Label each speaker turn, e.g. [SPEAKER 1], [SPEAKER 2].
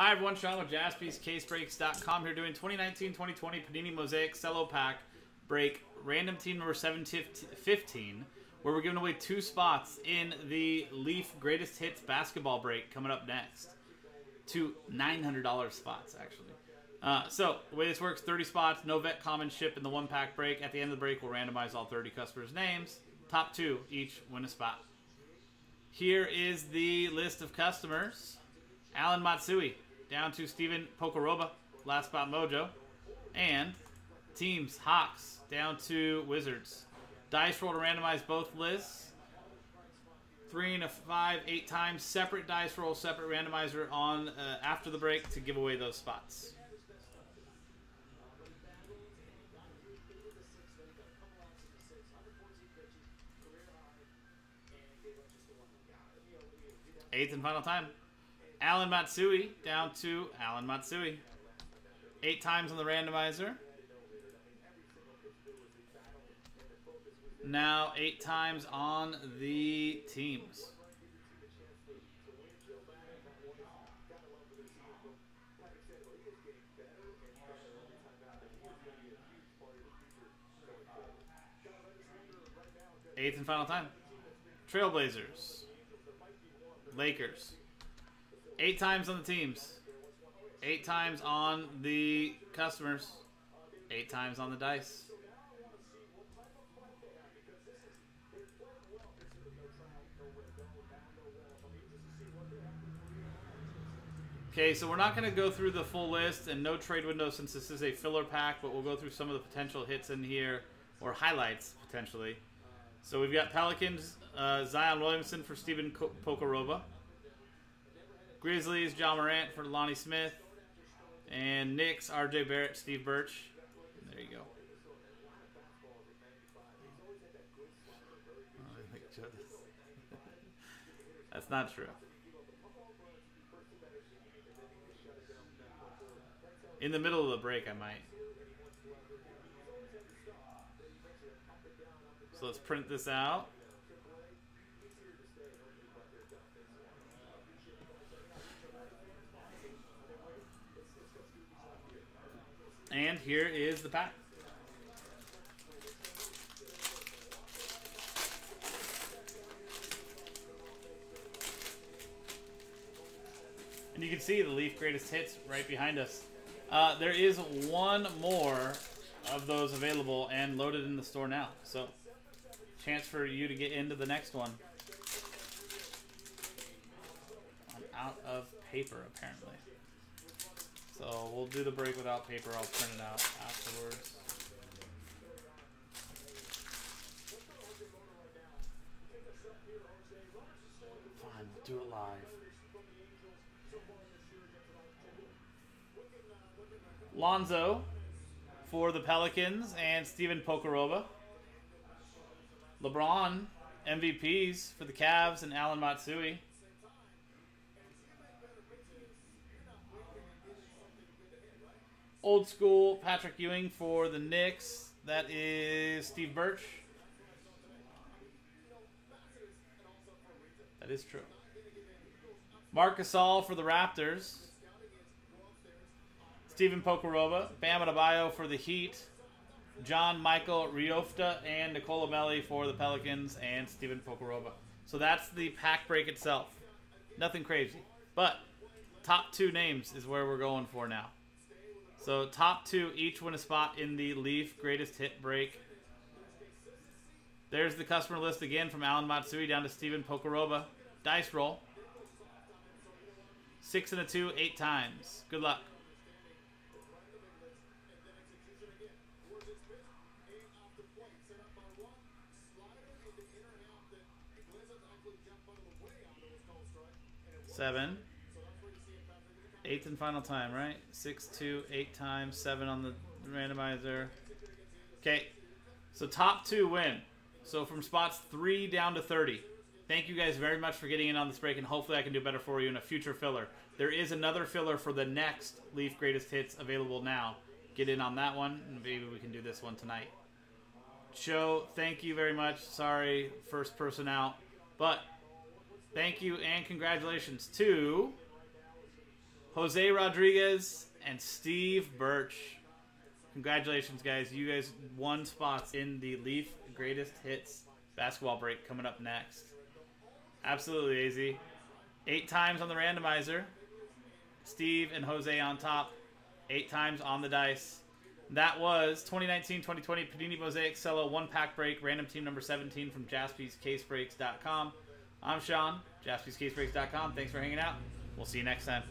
[SPEAKER 1] Hi everyone, Sean with jaspyscasebreaks.com here doing 2019-2020 Panini Mosaic Cello Pack Break Random Team number 715 where we're giving away two spots in the Leaf Greatest Hits Basketball Break coming up next. Two $900 spots, actually. Uh, so, the way this works, 30 spots, no vet common ship in the one pack break. At the end of the break, we'll randomize all 30 customers' names. Top two each win a spot. Here is the list of customers. Alan Matsui, down to Steven Pokoroba, last spot Mojo. And teams, Hawks, down to Wizards. Dice roll to randomize both lists. Three and a five, eight times. Separate dice roll, separate randomizer on uh, after the break to give away those spots. Eighth and final time. Alan Matsui down to Alan Matsui. Eight times on the randomizer. Now eight times on the teams. Eighth and final time. Trailblazers. Lakers. Eight times on the teams. Eight times on the customers. Eight times on the dice. Okay, so we're not going to go through the full list and no trade window since this is a filler pack, but we'll go through some of the potential hits in here, or highlights, potentially. So we've got Pelicans, uh, Zion Williamson for Stephen Pokoroba. Grizzlies, Ja Morant for Lonnie Smith. And Knicks, RJ Barrett, Steve Birch. There you go. That's not true. In the middle of the break, I might. So let's print this out. And here is the pack. And you can see the Leaf Greatest Hits right behind us. Uh, there is one more of those available and loaded in the store now. So, chance for you to get into the next one. I'm out of paper, apparently. So, we'll do the break without paper. I'll print it out afterwards. Fine, we'll do it live. Lonzo for the Pelicans and Steven Pokoroba. LeBron MVPs for the Cavs and Alan Matsui. Old school Patrick Ewing for the Knicks. That is Steve Birch. That is true. Marc Gasol for the Raptors. Stephen Pokoroba, Bam Adebayo for the Heat, John Michael Riofta, and Nicola Melli for the Pelicans, and Stephen Pokoroba. So that's the pack break itself. Nothing crazy. But top two names is where we're going for now. So top two each win a spot in the Leaf Greatest Hit break. There's the customer list again from Alan Matsui down to Stephen Pokoroba. Dice roll. Six and a two, eight times. Good luck. Seven. Eighth and final time, right? Six, two, eight times, seven on the randomizer. Okay, so top two win. So from spots three down to 30. Thank you guys very much for getting in on this break, and hopefully I can do better for you in a future filler. There is another filler for the next Leaf Greatest Hits available now. Get in on that one, and maybe we can do this one tonight. Show, thank you very much. Sorry, first person out. But thank you and congratulations to Jose Rodriguez, and Steve Birch. Congratulations, guys. You guys won spots in the Leaf Greatest Hits basketball break coming up next. Absolutely easy. Eight times on the randomizer. Steve and Jose on top. Eight times on the dice. That was 2019-2020 Panini Mosaic Cello one pack break, random team number 17 from JaspysCaseBreaks.com. I'm Sean, JaspysCaseBreaks.com. Thanks for hanging out. We'll see you next time.